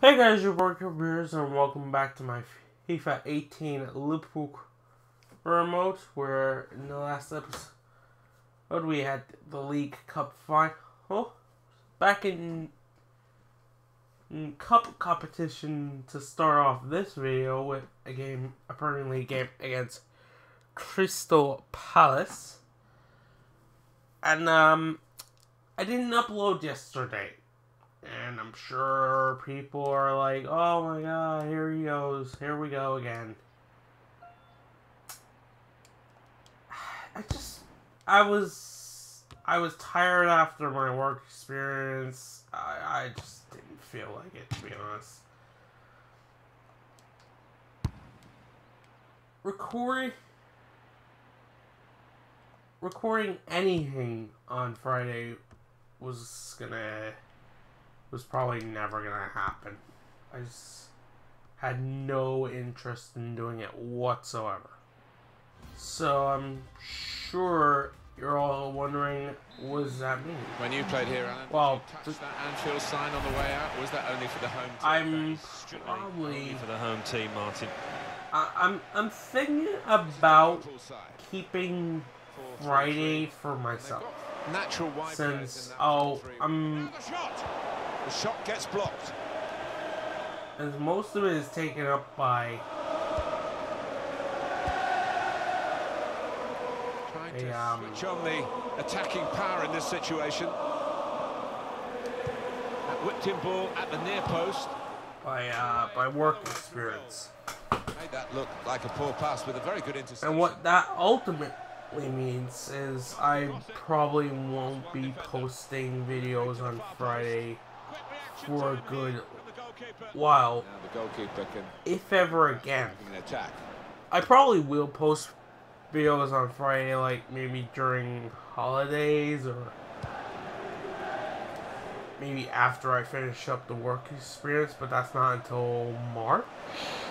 Hey guys, your boy Beers and welcome back to my FIFA 18 Liverpool remote where in the last episode we had the League Cup final. Back in, in Cup competition to start off this video with a game, a Premier League game against Crystal Palace. And um, I didn't upload yesterday and I'm sure people are like, oh my god, here he goes. Here we go again. I just, I was, I was tired after my work experience. I, I just didn't feel like it, to be honest. Recording, recording anything on Friday was gonna was probably never gonna happen. I just had no interest in doing it whatsoever. So I'm sure you're all wondering, what does that mean? When you played here, Alan, well, did that Anfield sign on the way out, or was that only for the home team? I'm probably for the home team, Martin. I, I'm I'm thinking about keeping Friday for myself. Natural Since oh, I'm the shot gets blocked. As most of it is taken up by Trying a, to um, switch on the attacking power in this situation. That whipped in ball at the near post. by uh, by work experience. Made that look like a poor pass with a very good interception. And what that ultimately means is I probably won't be posting videos on Friday for a good while, the goalkeeper can if ever again. an attack. I probably will post videos on Friday, like maybe during holidays or maybe after I finish up the work experience, but that's not until March.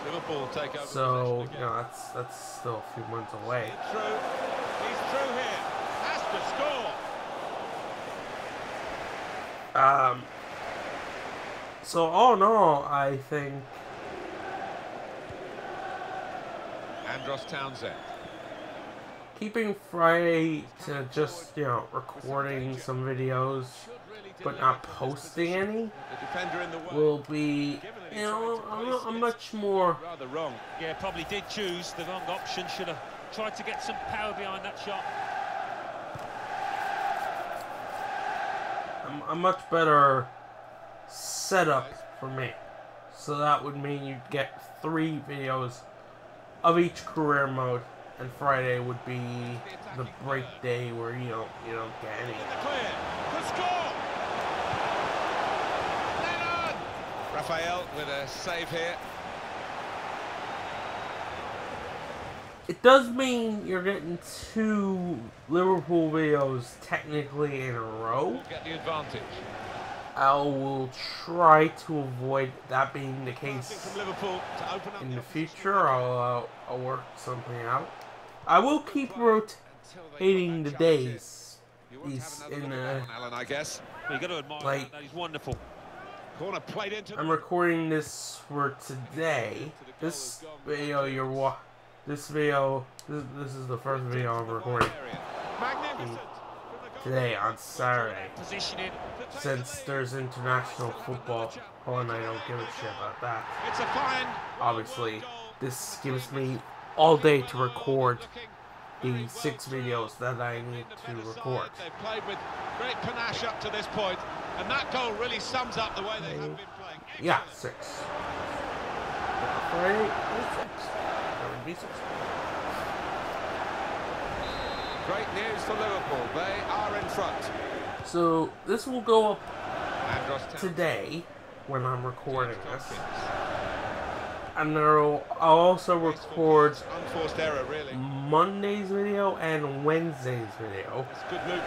Liverpool take over. So, you know, that's that's still a few months away. again. Through. He's through here. Has to score. Um, so all in all, I think Andros Townsend. keeping Friday to just you know recording some videos but not posting any The defender in the way. will be you know a, a much more Rather wrong. Yeah, probably did choose the wrong option. Should have tried to get some power behind that shot. a, a much better setup for me. So that would mean you'd get three videos of each career mode, and Friday would be the break day where you don't you don't get any. Clear. Good score. Lennon. Raphael with a save here. It does mean you're getting two Liverpool videos technically in a row. Get the advantage. I will try to avoid that being the case from Liverpool to open up in the future. I'll, uh, I'll work something out. I will keep rotating the days. You want to These have another in look at that one, Alan, I guess. You got to admire like, that. He's wonderful. Corner played into I'm recording this for today. This video you're wa- this video this, this is the first video I'm recording area. Magnificent. From the goal. today on Saturday. Since there's international football on, I don't give a shit about that. It's a fine. Obviously, this gives me all day to record the six videos that I need to record. They've played with great panache up to this point, and that goal really sums up the way they have been playing. Yeah, six. Friday six. That would be six. Great news for Liverpool. They are in front. So this will go up today when I'm recording this, and I'll also record Unforced error, really. Monday's video and Wednesday's video, It's good movement.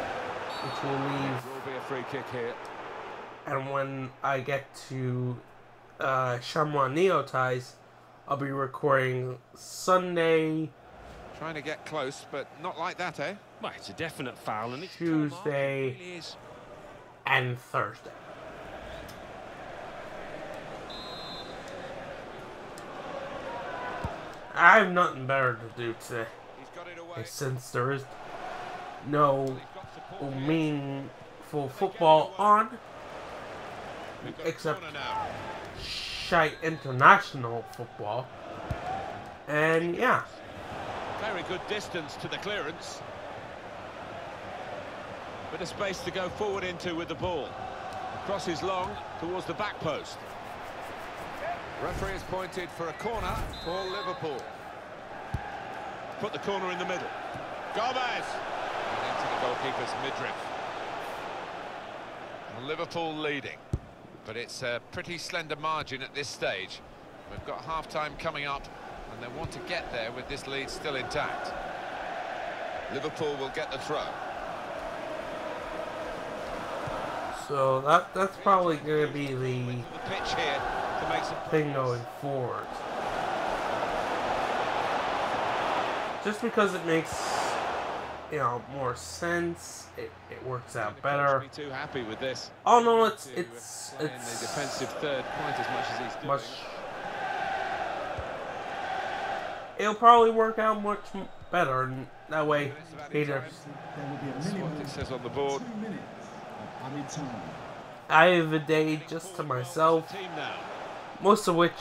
which will leave. Will be a free kick here. And when I get to uh, Chamois Neo ties, I'll be recording Sunday, Trying to get close, but not like that, eh? Well, it's a definite foul, and it's Tuesday and Thursday. I have nothing better to do today. Since there is no meaningful football on, except shy international football. And yeah. Very good distance to the clearance. Bit of space to go forward into with the ball. Cross is long towards the back post. Referee has pointed for a corner for Liverpool. Put the corner in the middle. Gomez! And into the goalkeeper's midriff. Liverpool leading. But it's a pretty slender margin at this stage. We've got half-time coming up and they want to get there with this lead still intact. Liverpool will get the throw. so that that's probably be the The here to make some thing going forward. Just because it makes you know more sense, it, it works out better. Be too happy with this. Oh no, it's uh, it's the it's defensive third quite as much as he's doing. It'll probably work out much better, and that way, Peter, says on the board. I have a day just to myself, most of which.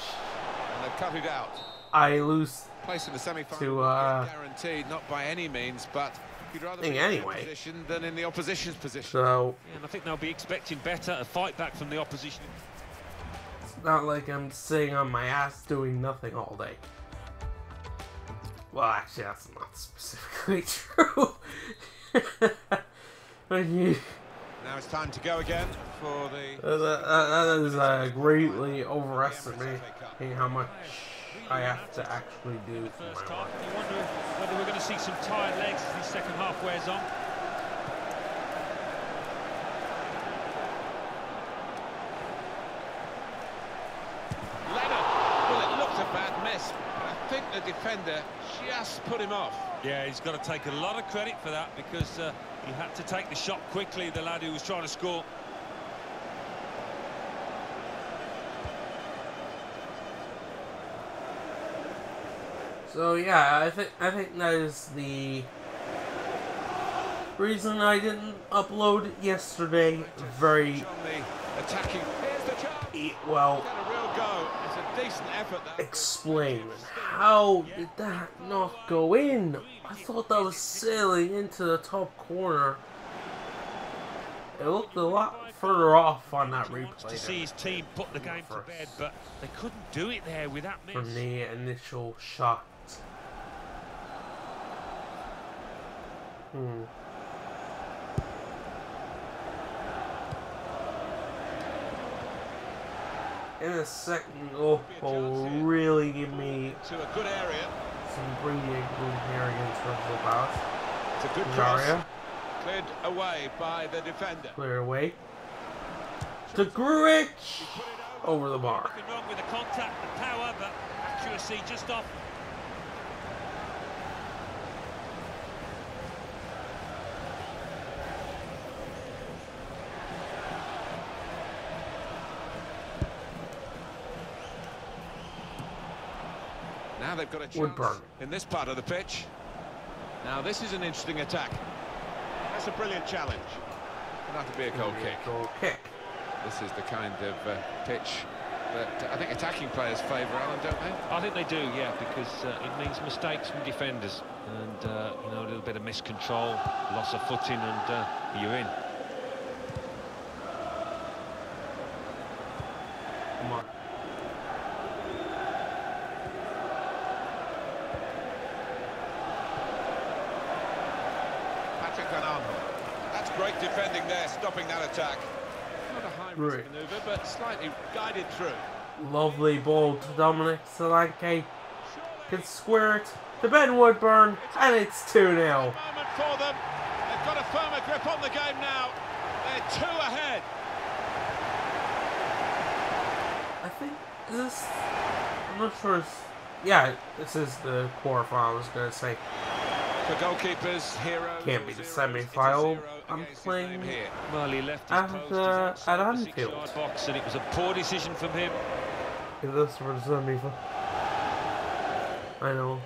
I lose Place in the semi-final To, uh, guaranteed, not by any means, but you'd rather be anyway. position than in the opposition's position. So Yeah, and I think they'll be expecting better, a fight back from the opposition. it's not like I'm sitting on my ass doing nothing all day. Well, actually, that's not specifically true. but you, Now it's time to go again for the. uh, that, that is uh, greatly overestimating how much I have to actually do for first my half, you wonder whether we're going to see some tired legs as the second half wears on. Leonard. Well, it looked a bad miss, but I think the defender just put him off. Yeah, he's got to take a lot of credit for that because uh, he had to take the shot quickly, the lad who was trying to score. So yeah, I think I think that is the reason I didn't upload yesterday. Very attacking. Here's the chance. well Got a real go. It's a decent effort. That. explain. How did that not go in? I thought that was sailing into the top corner. It looked a lot further off on that wants to see his team put the game to bed, but they couldn't do it there with that miss. from the initial shot. Hmm. In a second, oh, will really give me To a good area. some breathing room here against Crystal Palace. It's a good cross. Cleared away by the defender. clear away. To Grujic! Over the bar. Nothing wrong with the contact, the power, but accuracy just off. They've got a chance Woodburn. in this part of the pitch. Now this is an interesting attack. That's a brilliant challenge. It'll have to be a goal kick. Goal kick. This is the kind of uh, pitch that uh, I think attacking players favour, Alan, don't they? I think they do, yeah, because uh, it means mistakes from defenders and uh, you know a little bit of miscontrol, loss of footing, and uh, you're in. Come on. Patrick van Aanholt. That's great defending there, stopping that attack. Not a high risk Right. manoeuvre, but slightly guided through. Lovely ball to Dominic Solanke. Can square it to Ben Woodburn, and it's 2 0. Moment for them. They've got a firmer grip on the game now. They're two ahead. I think is this. I'm not sure. It's, yeah, this is the quarterfinal. I was gonna say For goalkeepers, hero. Can't be the semi-final. It's a zero I'm playing- here. Well, he left his At, post he's outside at the Anfield. box, and it was a poor decision from him. if this were the semi I know.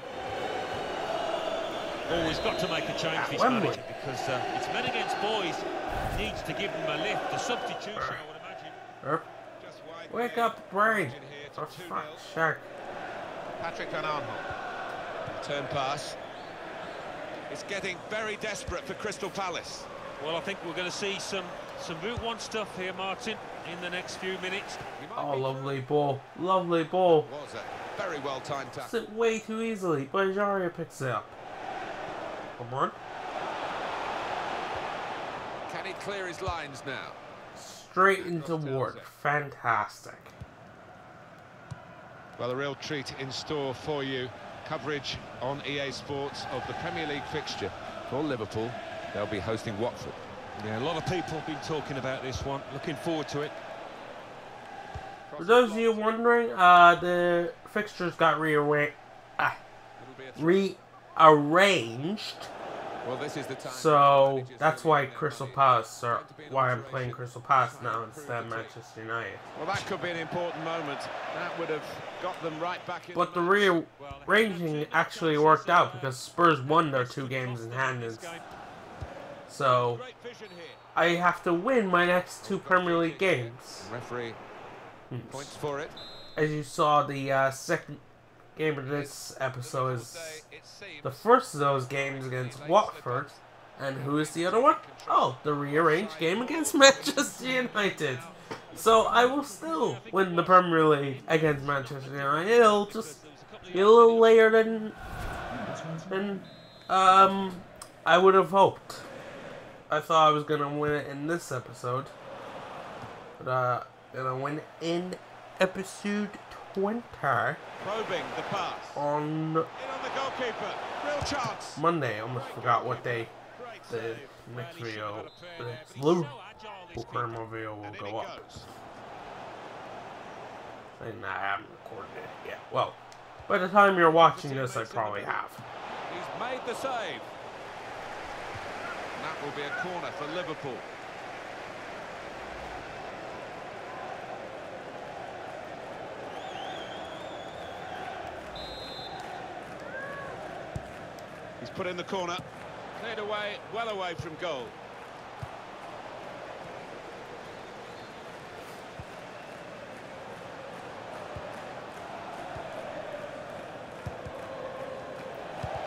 Always got to make a change, At this Wembley. manager, because uh, it's men against boys. Needs to give them a lift. The substitution, I would imagine. Just wide Wake up, brain. Here to For 2-0. fuck's sake. Patrick van Aanholt. Turn pass. It's getting very desperate for Crystal Palace. Well, I think we're going to see some some Route One stuff here, Martin, in the next few minutes. Oh, lovely ball. Lovely ball. Was a very well timed tackle. Sit way too easily, but Jaria picks it up. Come on. Can he clear his lines now? Straight into Ward. Fantastic. Well, a real treat in store for you. Coverage on EA Sports of the Premier League fixture for Liverpool. They'll be hosting Watford. Yeah, a lot of people have been talking about this one. Looking forward to it. For those of you wondering, uh, the fixtures got rearranged. Ah, It'll be a rearranged. Well, this is the time. So that's why Crystal money. Palace are Going to be an why I'm playing Crystal Palace now instead of. Manchester United. Well, that could be an important moment. That would have got them right back in. But the match. rearranging actually worked out because Spurs won their two games in hand. So Great vision here. I have to win my next two Premier League games. Referee points for it. As you saw, the uh, second game of this episode is the first of those games against Watford. And who is the other one? Oh, the rearranged game against Manchester United. So I will still win the Premier League against Manchester United. It'll just be a little later than than um I would have hoped. I thought I was gonna win it in this episode, but uh, gonna win in episode twenty probing the pass. on In on the goalkeeper. Real chance. Monday. I almost forgot what day the next video, the a next fair Liverpool So agile, this kid. Primo video will go up. And I haven't recorded it yet. Well, by the time you're watching this, I probably have. He's made the save. That will be a corner for Liverpool. He's put in the corner. Cleared away, well away from goal.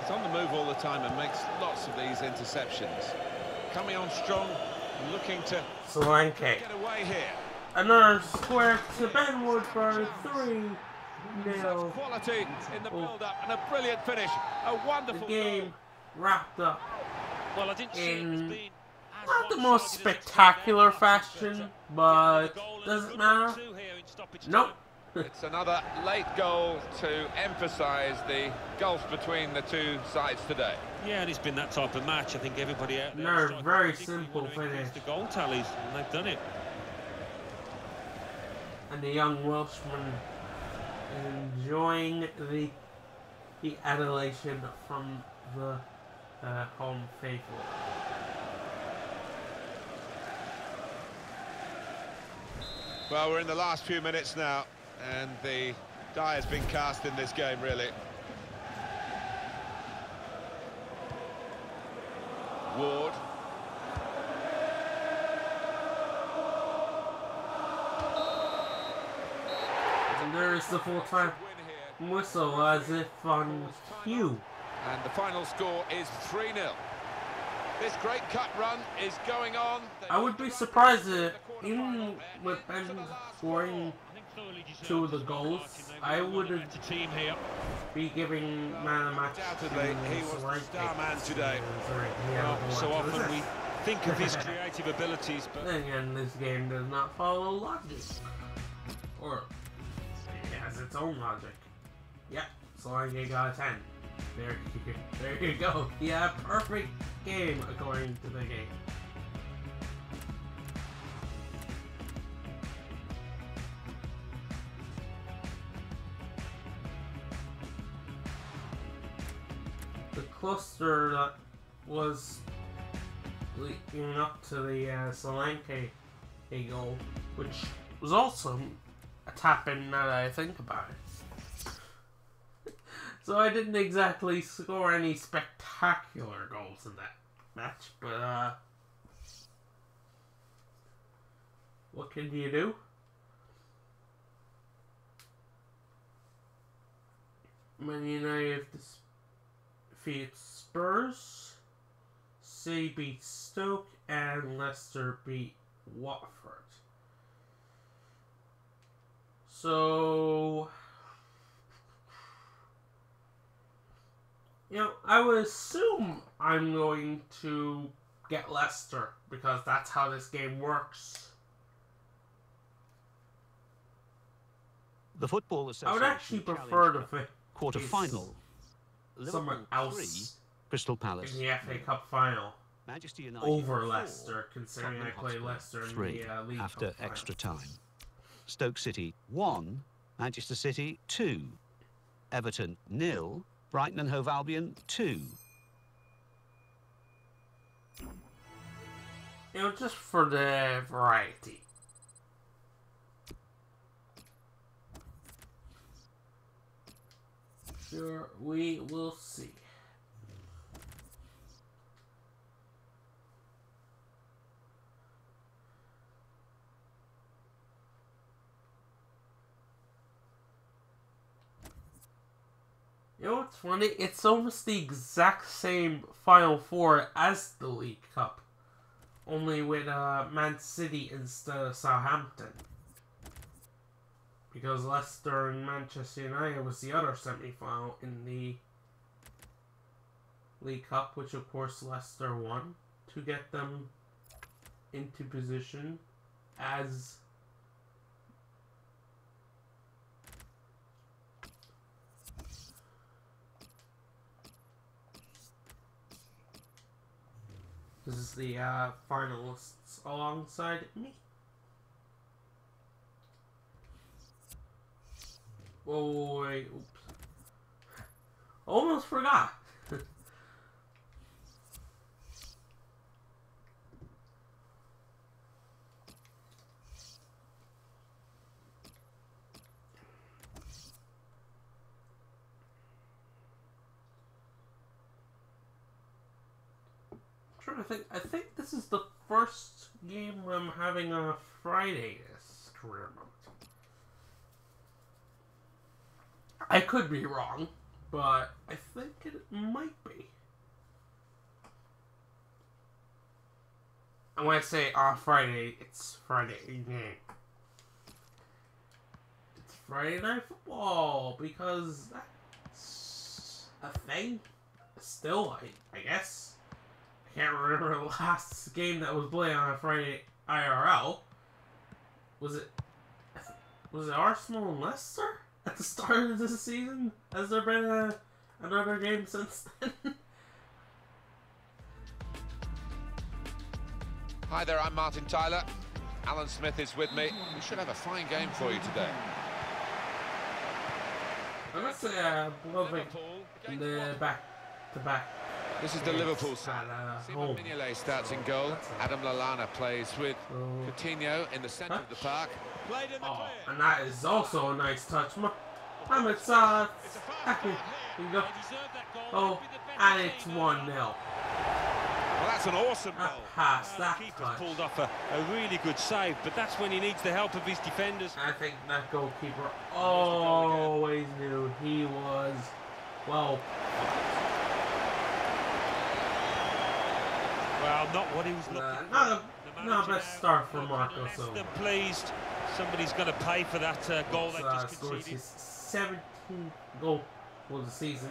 He's on the move all the time and makes lots of these interceptions. Coming on strong, and looking to Solanke. get away here. Another square to Ben Woodburn, 3 0. Quality in the Oh. build-up and a brilliant finish. A The wonderful game wrapped up Well, I didn't see it as in being not the most spectacular fashion, but, but uh, the goal and does a it matter? here in stoppage Nope. It's another late goal to emphasise the gulf between the two sides today. Yeah, and it's been that type of match. I think everybody out there. No, is very simple want to increase finish. The goal tallies, and they've done it. And the young Welshman is enjoying the the adulation from the uh, home faithful. Well, we're in the last few minutes now, and the die has been cast in this game, really. Ward. And there is the full time whistle as if on cue. And the final score is 3-0. This great cut run is going on. I would be surprised if, even with Ben scoring I think thoroughly deserved two of the goals, I wouldn't better team here. be giving man a match. Undoubtedly, to he was the star man today. Sorry, he had Well, so often we think of his creative abilities, but Then again, this game does not follow logic. Or, it has its own logic. Yep, Solanke got a 10. There, there you go. Yeah, perfect game according to the game. Cluster that was leading up to the uh, Solanke goal, which was also a tap in now that I think about it. So I didn't exactly score any spectacular goals in that match, but uh what can you do? Man United defeats Spurs, City beats Stoke, and Leicester beat Watford. So, you know, I would assume I'm going to get Leicester because that's how this game works. The Football I would actually prefer to Cup Liverpool else three, Crystal Palace in the FA Cup final Manchester United over four, Leicester, considering I play Leicester in three the uh, League after Cup extra time. Stoke City one, Manchester City two, Everton nil, Brighton and Hove Albion two. You know, just for the variety. Sure, we will see. You know what's funny? It's almost the exact same Final Four as the League Cup only with uh, Man City instead of Southampton. Because Leicester and Manchester United was the other semi final in the League Cup, which of course Leicester won to get them into position as This is the uh, finalists alongside me. Oh wait, oops. Almost forgot. to think. I think this is the first game I'm having a Friday mode. I could be wrong, but I think it might be. And when I say on Friday, it's Friday evening. It's Friday night football because that's a thing. Still, I, I guess. I can't remember the last game that was played on a Friday IRL. Was it? Was it Arsenal and Leicester at the start of this season? Has there been a, another game since then? Hi there, I'm Martin Tyler. Alan Smith is with me. We should have a fine game for you today. I must say, uh, love it Liverpool in against the back to back. This is the Liverpool side. At, uh, Simon home. Mignolet starts in goal. Adam Lallana plays with So, Coutinho in the centre of the park. Played in the oh, clear. and that is also a nice touch. Mohamed Salah. It's a foul. Here you go. They deserved that goal. Oh, Maybe the best and it's 1 0. Well, that's an awesome That goal. pass, that the keeper's touch. pulled off a, a really good save, but that's when he needs the help of his defenders. I think that goalkeeper always knew he was, well, Well, not what he was looking uh, for. not a The not manager best start for looking Marco less Silva. pleased. Somebody's going to pay for that uh, goal they uh, just conceded. his 17th goal for the season.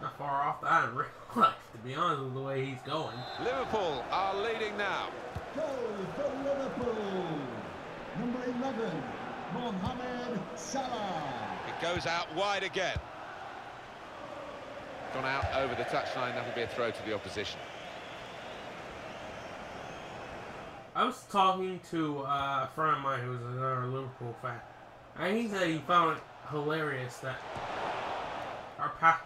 Not far off that in real life, to be honest with the way he's going. Liverpool are leading now. Goal for Liverpool. Number 11, Mohamed Salah. It goes out wide again. Gone out over the touchline. That'll be a throw to the opposition. I was talking to uh, a friend of mine who's another Liverpool fan, and he said he found it hilarious that our pa-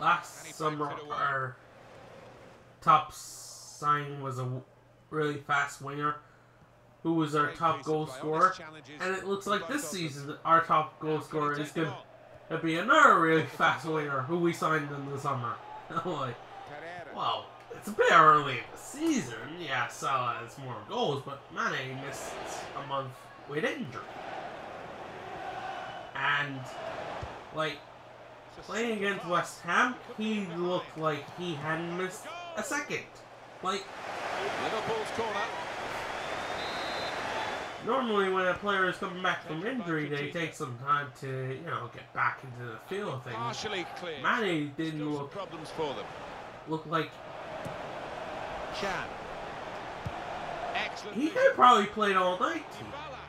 last summer breaks it away. our top signing was a really fast winger who was our top goal scorer, and it looks like this season our top goal Now, can he scorer is going to be another really fast winger who we signed in the summer. I'm like, Pereyra. It's a bit early in the season. Yeah, Salah has more goals, but Mane missed a month with injury. And, like, playing against West Ham, he looked like he hadn't missed a second. Like, Liverpool's corner. normally when a player is coming back from injury, they take some time to, you know, get back into the feel of things. Mane didn't look, problems for them. look like Chan. Excellent. he could probably played all night.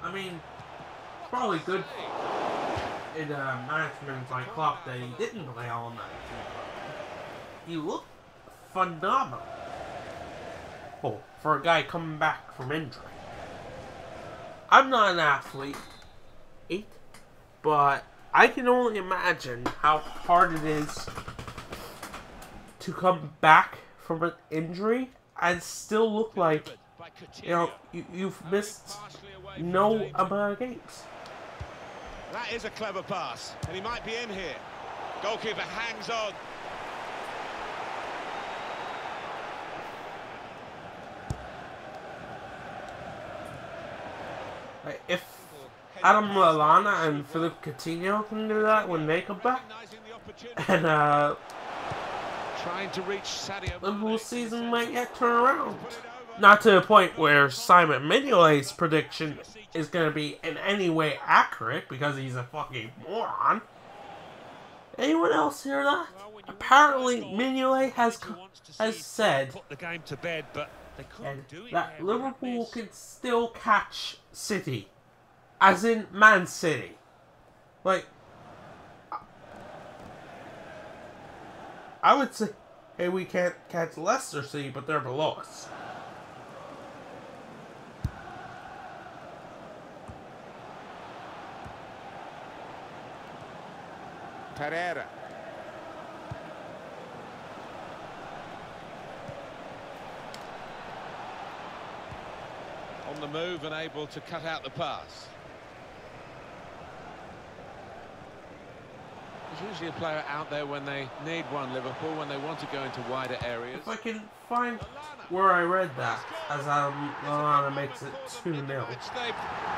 I mean, probably good in uh, management by Klopp that he didn't play all night. He looked phenomenal. Oh, for a guy coming back from injury. I'm not an athlete, eight, but I can only imagine how hard it is to come back from an injury and still look like you know you, you've missed partially away from no amount of games. That is a clever pass, and he might be in here. Goalkeeper hangs on. If Adam Lallana and Philippe Coutinho can do that when they come back, Recognising the opportunity. and uh, Trying to reach Sadio season might yet turn around. Put it over. Not to the point where Simon Mignolet's prediction is going to be in any way accurate because he's a fucking moron. Anyone else hear that? Apparently, Mignolet has has said the game to bed, but they couldn't do it. that Liverpool can still catch City, as in Man City. Like, I would say, hey, we can't catch Leicester City, but they're below us. Pereyra. On the move and able to cut out the pass. There's usually a player out there when they need one, Liverpool, when they want to go into wider areas. If I can find where I read that, as Adam Lallana makes it 2 0. Which they've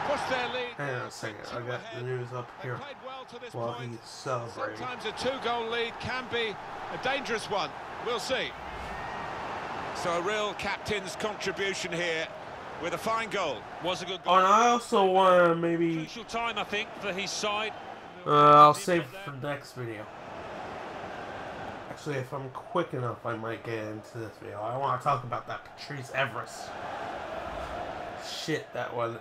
pushed their lead. Hang on a second, I got the news up here well to this while he's celebrating. Sometimes a two-goal lead can be a dangerous one. We'll see. So a real captain's contribution here with a fine goal. was a good Oh, goal. and I also want to maybe Crucial time, I think, for his side. Uh, I'll save for the next video. Actually, if I'm quick enough, I might get into this video. I want to talk about that Patrice Everest. Shit, that one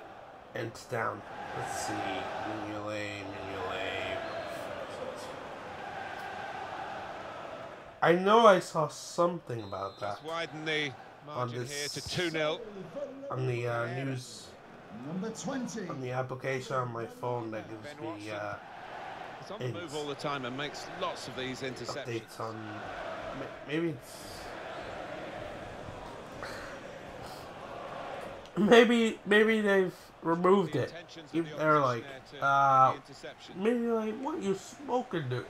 went down. Let's see. Mignolet, Mignolet. I know I saw something about that Let's widen the margin this- here to 2-0. on the uh, news, Number 20. on the application on my phone that gives me uh, He's on the move all the time and makes lots of these interceptions. updates on. Maybe it's. Maybe maybe they've removed The it. intentions of If the they're like, uh, maybe like, what you smoking, dude?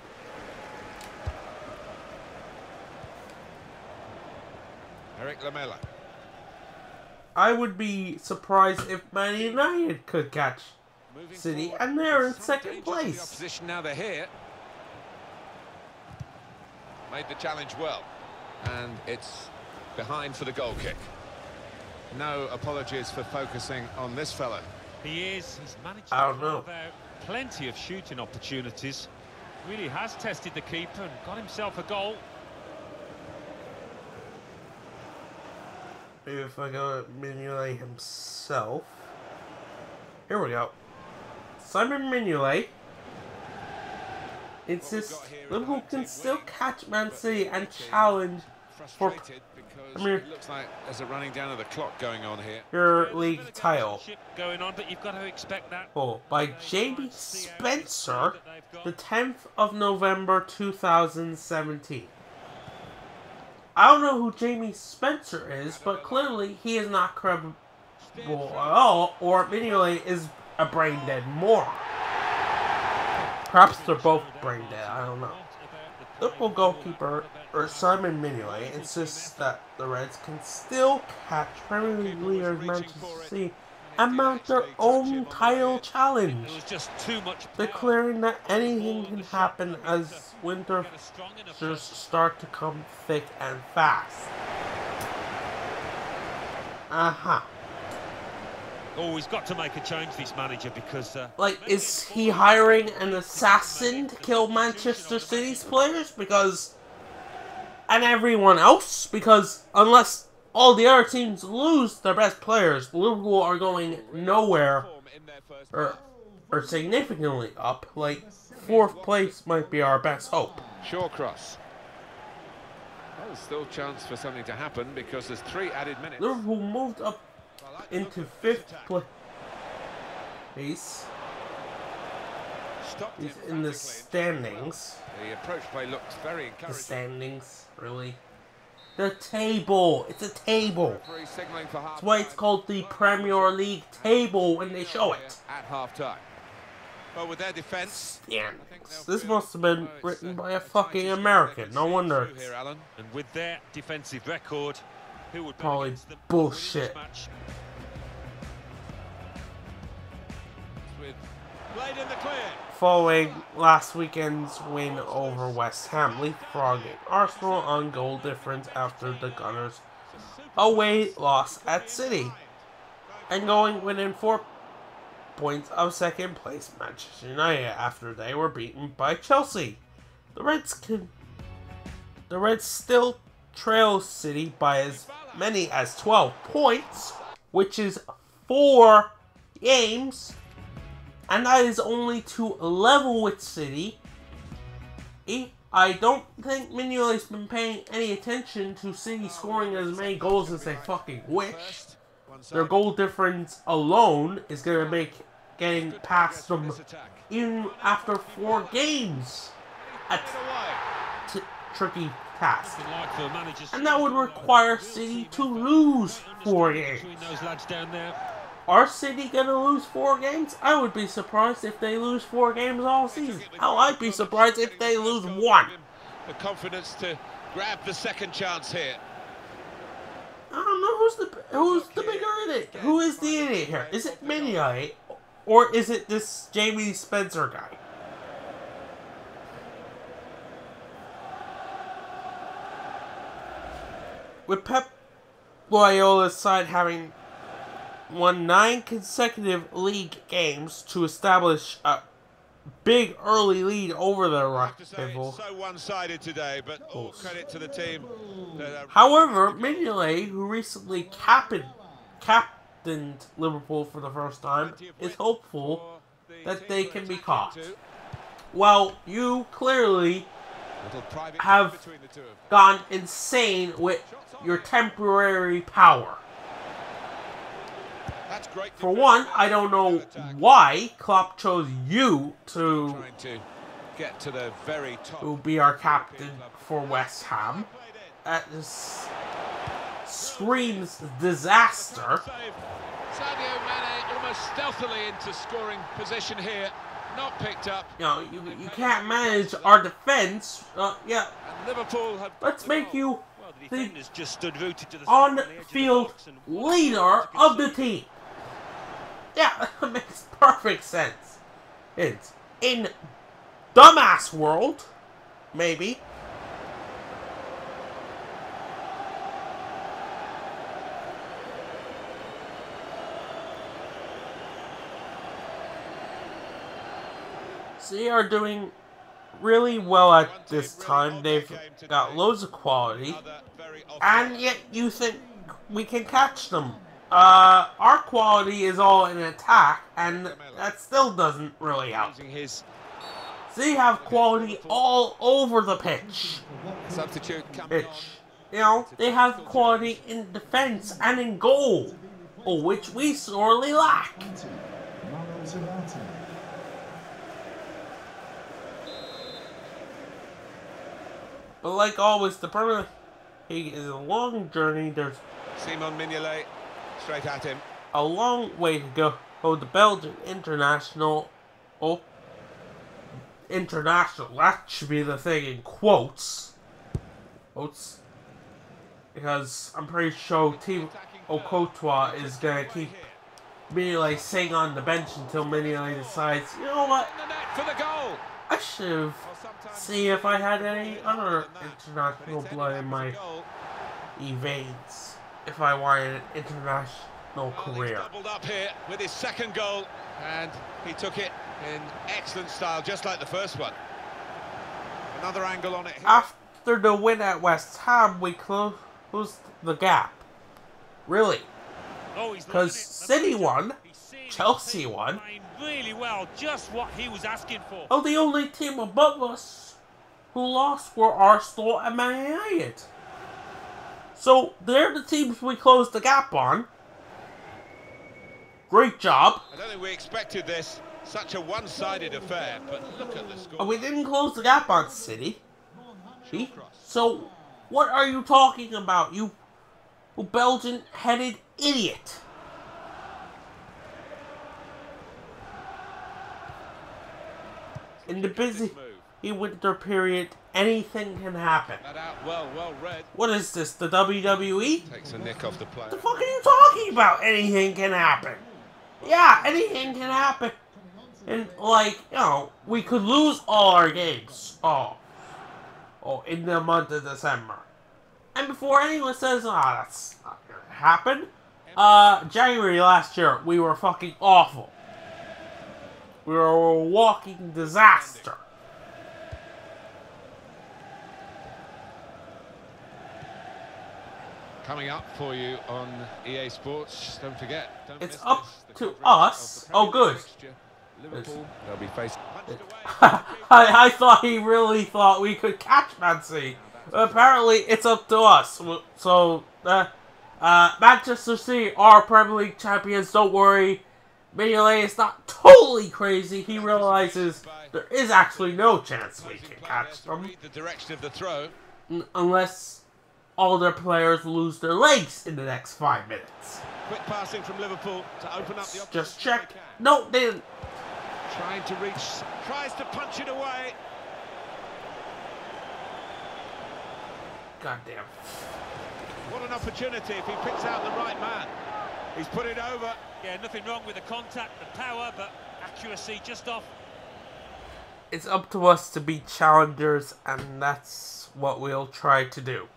Erik Lamela. I would be surprised if Man United could catch. Moving City, and they're in second place. The opposition now they're here. Made the challenge well, and it's behind for the goal kick. No apologies for focusing on this fella. He is. He's managed I to don't know. carve out plenty of shooting opportunities. Really has tested the keeper and got himself a goal. Maybe if I go to Mignolet himself. Here we go. Simon Mignolet insists got here is Liverpool can still catch Man City and challenge for I mean- it looks like there's a running down of the clock going on here. your league title. going on, but you've got to expect that. Oh, by Jamie Spencer, the 10th of November 2017. I don't know who Jamie Spencer is, but clearly he is not credible at all, or Mignolet is a brain dead moron. perhaps they're both brain dead. I don't know. Liverpool goalkeeper or Simon Mignolet insists that the Reds can still catch Premier League leaders Manchester City and mount their own title challenge, It was just too much. declaring that anything can happen as winter just start to come thick and fast. Uh-huh. Oh, he's got to make a change, this manager, because uh, Like, is he hiring an assassin to kill Manchester City's players? Because. And everyone else? Because unless all the other teams lose their best players, Liverpool are going nowhere or, or significantly up. Like, fourth place might be our best hope. Shawcross. Well, there's still chance for something to happen because there's three added minutes. Liverpool moved up into fifth place. He's in the standings. The approach play looked very The standings, really. The table. It's a table. Referee signalling for half That's why it's called the Premier League table when they show it. at half time. Well, with their defence, Standings. This must have been written by a fucking American. No wonder here, Alan. and with their defensive record, who would Probably bullshit. Following last weekend's win over West Ham, leapfrogging Arsenal on goal difference after the Gunners' away loss at City, and going within four points of second place Manchester United after they were beaten by Chelsea. The Reds can, the Reds still trail City by as many as 12 points, which is four games and that is only to level with City. I don't think Mignolet's been paying any attention to City scoring as many goals as they fucking wish. Their goal difference alone is going to make getting past them even after four games a tricky task. And that would require City to lose four games. Between those lads down there. Are City gonna lose four games? I would be surprised if they lose four games all season. Hell, I'd be surprised if they lose one. The confidence to grab the second chance here. I don't know who's the who's the bigger idiot. Who is the idiot here? Is it Mignolet or is it this Jamie Spencer guy? With Pep Guardiola's side having won nine consecutive league games to establish a big early lead over the I have to say, rival. so one-sided today, but all credit to the team. Uh, However, Mignolet, who recently captained, captained Liverpool for the first time, is hopeful that they can be caught. Well, you clearly Have- game between the two of them. gone insane with your temporary power. That's great. For one, I don't know why Klopp chose you to, to get to the very top. to be our captain for West Ham. That just screams disaster. Sadio Mane almost stealthily into scoring position here. Not picked up. You know, you, you can't manage our defense. Uh, yeah, And Liverpool have. let's make you the the defenders just stood rooted to the on spot the edge of the field leader of the team. Yeah, that makes perfect sense. It's in dumbass world, maybe. They are doing really well at this time. They've got loads of quality. Another very off- And yet you think we can catch them. Uh, our quality is all in attack, and that still doesn't really help. They have quality all over the pitch. substitute Pitch. You know, they have quality in defense and in goal, oh, which we sorely lack. But like always, the League is a long journey. There's Simon Mignolet straight at him. a long way to go. Oh, the Belgian international. Oh, international. That should be the thing in quotes. Quotes. Because I'm pretty sure Team Okotoa is gonna keep Mignolet sitting on the bench until Mignolet decides, you know what. I should see if I had any other international blood in my veins if I wanted an international Well, career. doubled up here with his second goal, and he took it in excellent style, just like the first one. Another angle on it. Here. After the win at West Ham, we closed the gap. Really? Oh, he's 'Cause learning. City won, manager, he's seeing his Chelsea won. really well, just what he was asking for. Oh, the only team above us who lost were Arsenal and Man United. So they're the teams we closed the gap on. Great job. I don't think we expected this, such a one-sided affair, but look at the score. And we didn't close the gap on City. See? So, what are you talking about, you, you Belgian-headed idiot? In the busy winter period, anything can happen. Well, well. What is this, the WWE? Takes a nick off the player. What the fuck are you talking about? Anything can happen. Yeah, anything can happen. And like, you know, we could lose all our games. Oh. Oh, in the month of December. And before anyone says, ah, that's not gonna happen. Uh, January last year, we were fucking awful. We were a walking disaster. Coming up for you on EA Sports. Don't forget. Don't It's miss up this, to us. Oh, good. Liverpool. They'll be facing. I, I thought he really thought we could catch Man City. Apparently, it's up to us. So, uh, uh, Manchester City are Premier League champions. Don't worry. Mignolet is not totally crazy. He realizes there is actually no chance we can catch them the direction of the throw. unless all their players lose their legs in the next five minutes. Quick passing from Liverpool to open up the Just check. No, they didn't. Trying to reach, tries to punch it away. Goddamn. What an opportunity if he picks out the right man. He's put it over. Yeah, nothing wrong with the contact, the power, but accuracy just off. It's up to us to be challengers, and that's what we'll try to do.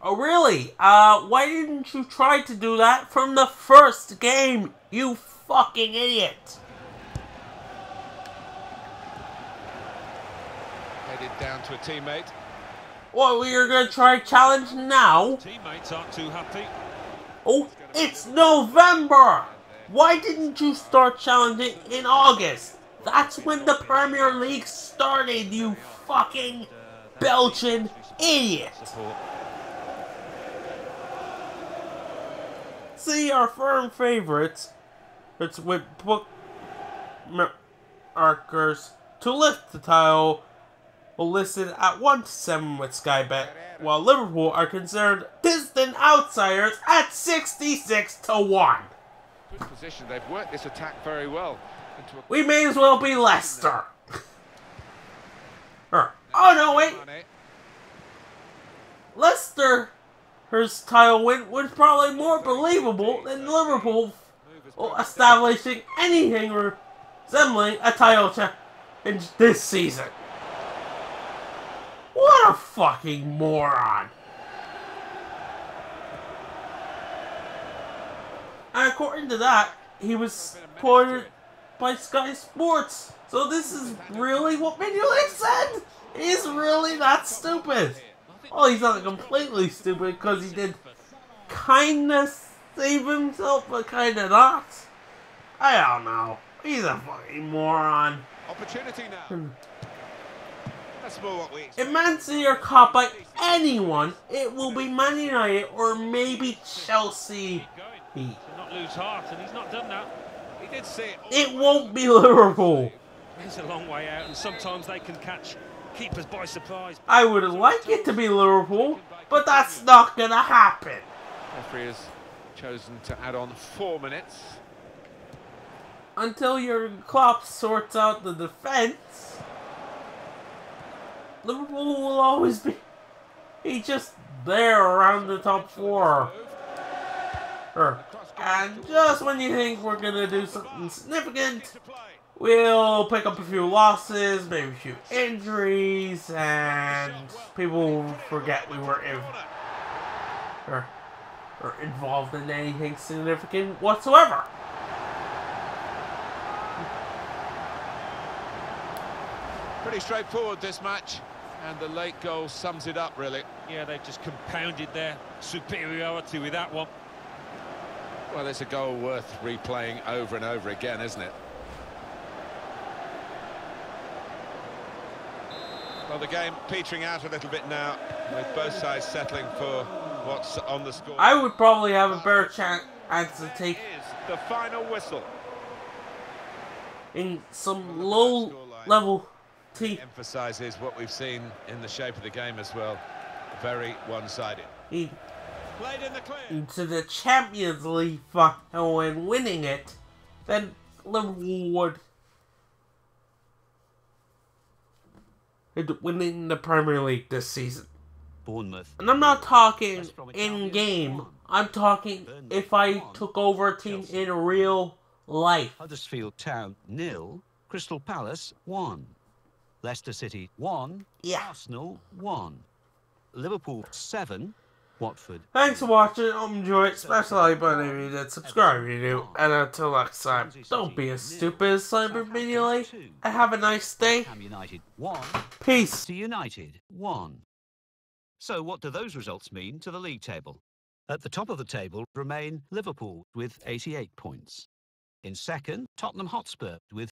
Oh, really? Uh, why didn't you try to do that from the first game, you fucking idiot? Headed down to a teammate. What, we are gonna try challenge now? Teammates aren't too happy. Oh, it's November! Why didn't you start challenging in August? That's when the Premier League started, you fucking Belgian idiot! See our firm favorites. It's with bookmarkers to lift the title will listed at 1 to 7 with Sky Bet, while Liverpool are considered distant outsiders at 66 to 1. Good position. They've worked this attack very well. A We may as well be Leicester. Er, oh no, wait. Leicester, her title win was probably more believable than Liverpool establishing anything resembling a title challenge this season. What a fucking moron! And according to that, he was quoted by Sky Sports. So this is really what Mignolet said? He's really that stupid. Well, he's not completely stupid because he did kinda save himself, but kinda not. I don't know. He's a fucking moron. Opportunity now. Hmm. That's more what we If expect. Man City are caught by anyone, it will be Man United or maybe Chelsea. Keep going. To not lose heart, and he's not done that. He did see it. It won't be Liverpool. It's a long way out, and sometimes they can catch keepers by surprise. I would like it to be Liverpool, but that's not gonna happen. Referee has chosen to add on four minutes. Until your Klopp sorts out the defense. Liverpool will always be He's just there around the top four. Er, And just when you think we're gonna do something significant, we'll pick up a few losses, maybe a few injuries, and people will forget we were in, or, or involved in anything significant whatsoever. Pretty straightforward this match, and the late goal sums it up, really. Yeah, they've just compounded their superiority with that one. Well, it's a goal worth replaying over and over again, isn't it? Well, the game petering out a little bit now, with both sides settling for what's on the score. I would probably have a better chance to take Is the final whistle. in some low level team. Emphasises what we've seen in the shape of the game as well. Very one-sided. in- Played in the clear. into the Champions League final and winning it, then Liverpool would end up winning the Premier League this season. Bournemouth. And I'm not talking in game. I'm talking if I took over a team in real life. Huddersfield Town nil. Crystal Palace one. Leicester City one. Yeah. Arsenal one. Liverpool seven. Watford. Thanks for watching. Hope you enjoyed. Smash the like button if you did. Subscribe if you do. And until next time, don't be as stupid as Cyber Media And have a nice day. Ham United one. Peace. To United one. So what do those results mean to the league table? At the top of the table remain Liverpool with 88 points. In second, Tottenham Hotspur with